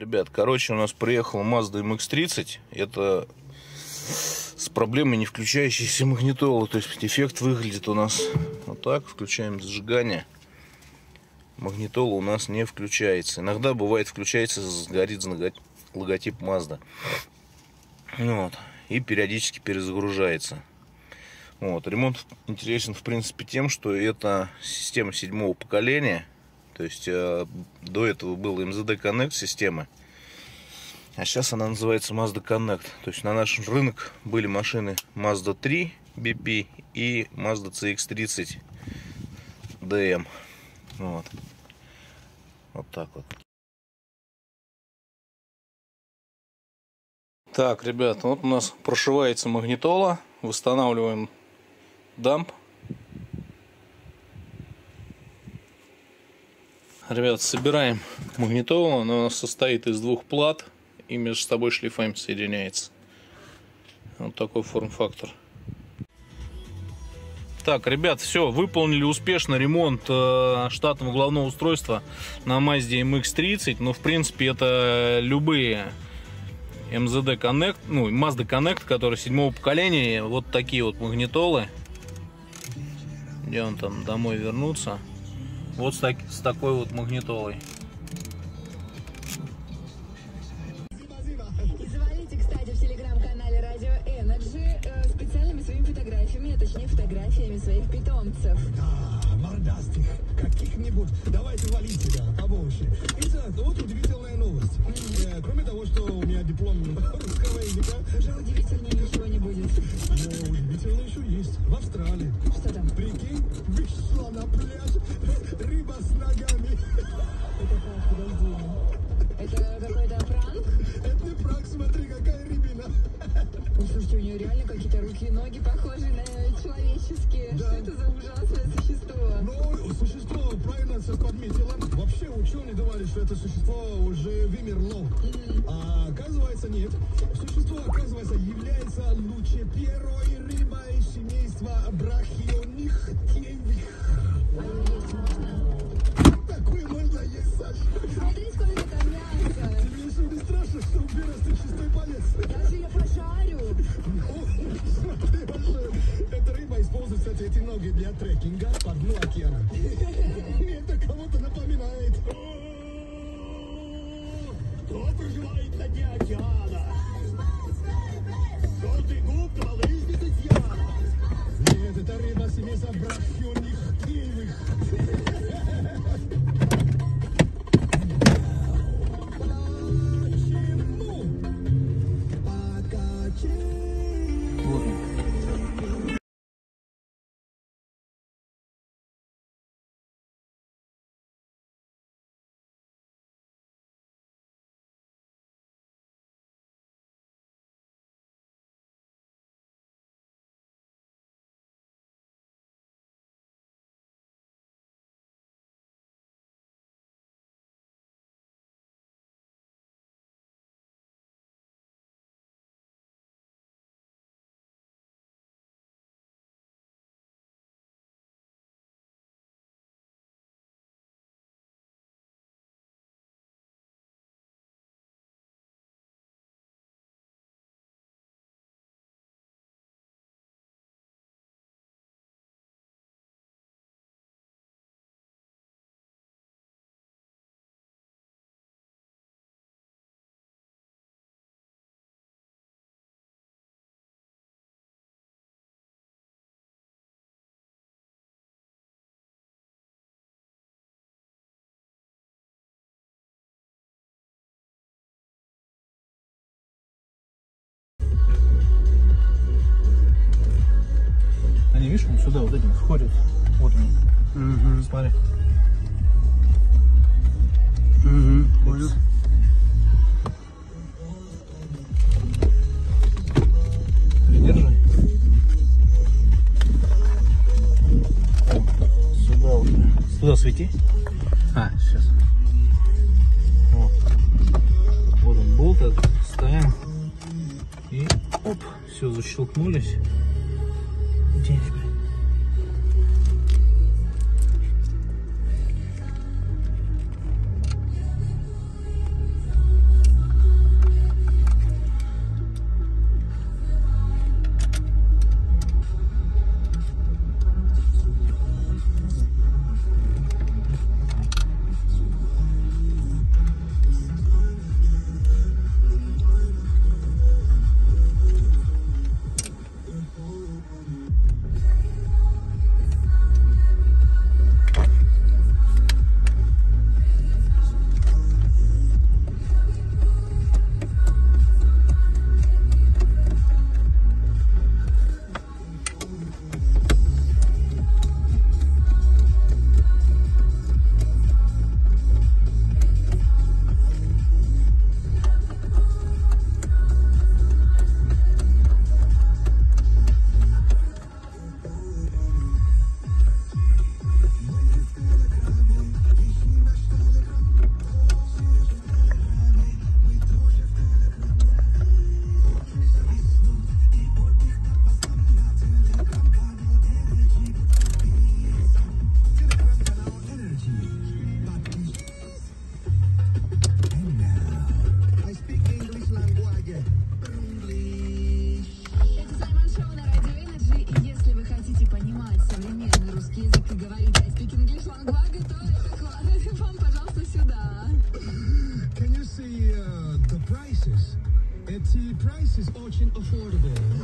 Ребят, короче, у нас приехала Mazda MX-30. Это с проблемой не включающейся магнитолы. То есть эффект выглядит у нас вот так. Включаем зажигание. Магнитола у нас не включается. Иногда бывает включается, горит логотип Mazda. Вот. И периодически перезагружается. Вот. Ремонт интересен, в принципе, тем, что это система седьмого поколения. То есть э, до этого был MZD Connect система. А сейчас она называется Mazda Connect. То есть на наш рынок были машины Mazda 3 BP и Mazda CX-30 DM. Вот. Вот так вот. Так, ребят, вот у нас прошивается магнитола. Восстанавливаем дамп. Ребят, собираем магнитолу. Она у нас состоит из двух плат и между собой шлифами соединяется. Вот такой форм-фактор. Так, ребят, все, выполнили успешно ремонт э, штатного главного устройства на Mazda MX-30. Ну, в принципе, это любые MZD Connect, ну, Mazda Connect, который седьмого поколения. Вот такие вот магнитолы где он там домой вернуться. Вот с, так, с такой вот магнитолой. фотографиями своих питомцев. А, мордастых, каких-нибудь. Давайте валить себя побольше. Итак, вот удивительная новость. Э, кроме того, что у меня диплом русского языка... Уже удивительнее ничего не будет. Но удивительно еще есть. В Австралии. Что там? Прикинь, вышла на пляж рыба с ногами. Это как, подожди. Это какой-то пранк? Это не пранк, смотри, какая рыбина. Ой, слушайте, у нее реально какие-то руки и ноги похожи на человеческие. Да. Что это за ужасное существо? Ну, существо, правильно все подметила. Вообще ученые говорят, что это существо уже вымерло. А оказывается нет. Существо, оказывается, является лучше первой рыбой семейства брахионихтиевых. Ее есть можно? Такое можно есть, Саша. Смотри, сколько там мяса. Тебе что, не страшно, что вырастет шестой палец? Даже я пошарю. Смотри, Маша, Эта рыба использует, кстати, эти ноги для трекинга по дну океана. Мне это кого-то напоминает. Кто проживает на дне океана? Видишь, он сюда вот этим входят. Вот он. Смотри. Понял. Придержи. Сюда уже. Сюда свети. А, сейчас. Вот. Вот он болт этот. Ставим. И оп, все, защелкнулись. Денежка.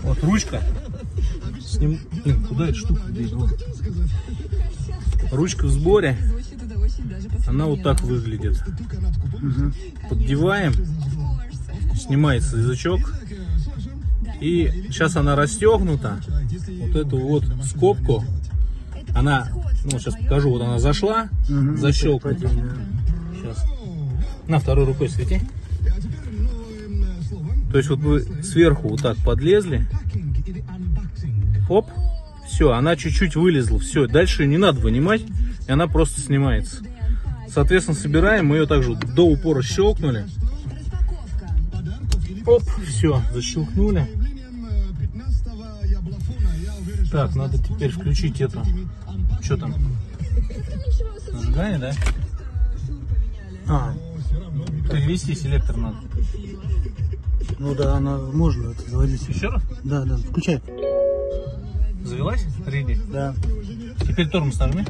Вот ручка. Сним... Блин, куда эта штука? Ручка в сборе. Она вот так выглядит. Поддеваем. Снимается язычок. И сейчас она расстегнута. Вот эту вот скобку. Она, ну сейчас покажу, вот она зашла, защелкнута. Сейчас. На второй рукой свети. То есть вот вы сверху вот так подлезли. Оп. Все, она чуть-чуть вылезла. Все, дальше не надо вынимать. И она просто снимается. Соответственно, собираем. Мы ее также до упора щелкнули. Оп, все, защелкнули. Так, надо теперь включить эту. Что там? Зажигание, да? А, перевести селектор надо. Ну да, она можно это заводить. Еще раз? Да, да, включай. Завелась? Реди. Да. Теперь тормоз нажми.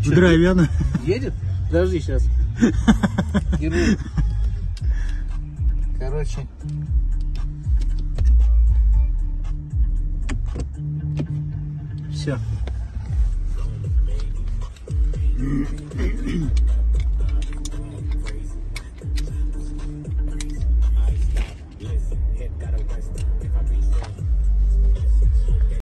В драйве она. Едет? Подожди сейчас. Короче. Все.